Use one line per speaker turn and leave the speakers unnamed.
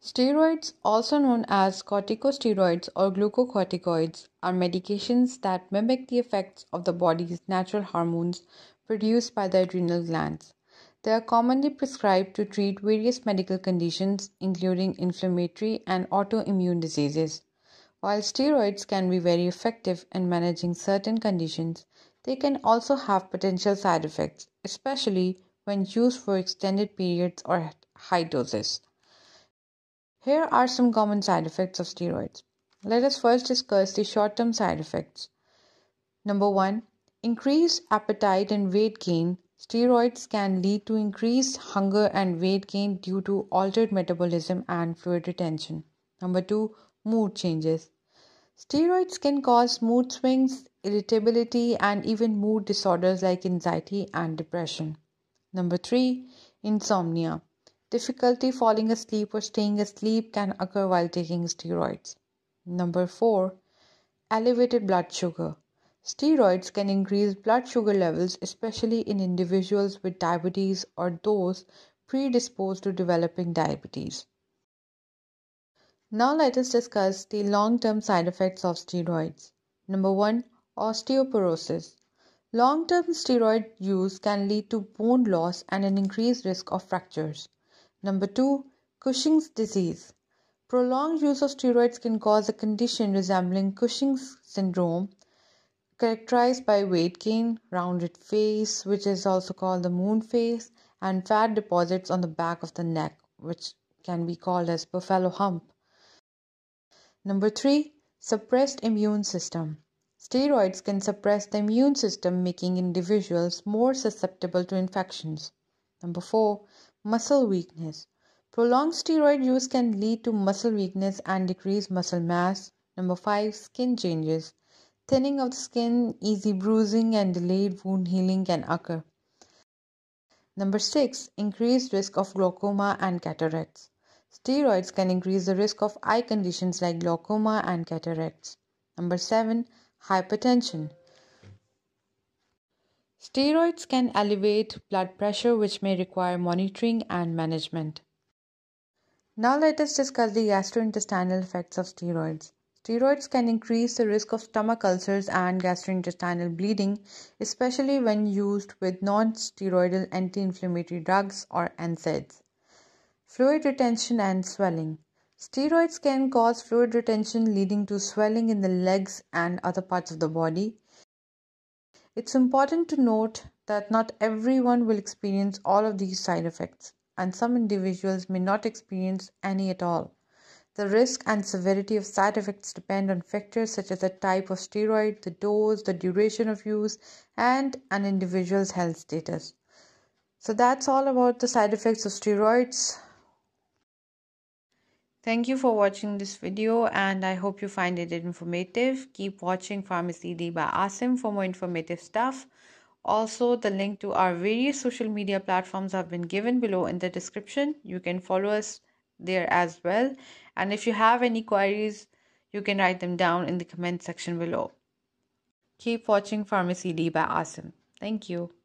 Steroids, also known as corticosteroids or glucocorticoids, are medications that mimic the effects of the body's natural hormones produced by the adrenal glands. They are commonly prescribed to treat various medical conditions, including inflammatory and autoimmune diseases. While steroids can be very effective in managing certain conditions, they can also have potential side effects, especially when used for extended periods or high doses. Here are some common side effects of steroids. Let us first discuss the short term side effects. Number one, increased appetite and weight gain. Steroids can lead to increased hunger and weight gain due to altered metabolism and fluid retention. Number two, mood changes. Steroids can cause mood swings, irritability, and even mood disorders like anxiety and depression. Number three, insomnia. Difficulty falling asleep or staying asleep can occur while taking steroids. Number 4. Elevated blood sugar. Steroids can increase blood sugar levels, especially in individuals with diabetes or those predisposed to developing diabetes. Now, let us discuss the long term side effects of steroids. Number 1. Osteoporosis. Long term steroid use can lead to bone loss and an increased risk of fractures. Number two, Cushing's disease. Prolonged use of steroids can cause a condition resembling Cushing's syndrome, characterized by weight gain, rounded face, which is also called the moon face, and fat deposits on the back of the neck, which can be called as buffalo hump. Number three, suppressed immune system. Steroids can suppress the immune system, making individuals more susceptible to infections. Number four, Muscle weakness. Prolonged steroid use can lead to muscle weakness and decreased muscle mass. Number 5. Skin changes. Thinning of the skin, easy bruising, and delayed wound healing can occur. Number 6. Increased risk of glaucoma and cataracts. Steroids can increase the risk of eye conditions like glaucoma and cataracts. Number 7. Hypertension. Steroids can elevate blood pressure, which may require monitoring and management. Now, let us discuss the gastrointestinal effects of steroids. Steroids can increase the risk of stomach ulcers and gastrointestinal bleeding, especially when used with non steroidal anti inflammatory drugs or NSAIDs. Fluid retention and swelling. Steroids can cause fluid retention, leading to swelling in the legs and other parts of the body. It's important to note that not everyone will experience all of these side effects, and some individuals may not experience any at all. The risk and severity of side effects depend on factors such as the type of steroid, the dose, the duration of use, and an individual's health status. So that's all about the side effects of steroids. Thank you for watching this video and I hope you find it informative. Keep watching Pharmacy D by Asim for more informative stuff. Also, the link to our various social media platforms have been given below in the description. You can follow us there as well. And if you have any queries, you can write them down in the comment section below. Keep watching Pharmacy D by Asim. Thank you.